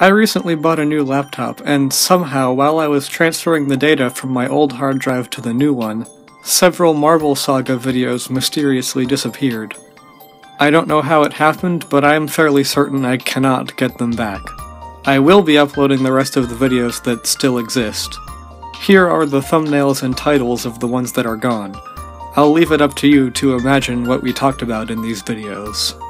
I recently bought a new laptop, and somehow, while I was transferring the data from my old hard drive to the new one, several Marble Saga videos mysteriously disappeared. I don't know how it happened, but I am fairly certain I cannot get them back. I will be uploading the rest of the videos that still exist. Here are the thumbnails and titles of the ones that are gone. I'll leave it up to you to imagine what we talked about in these videos.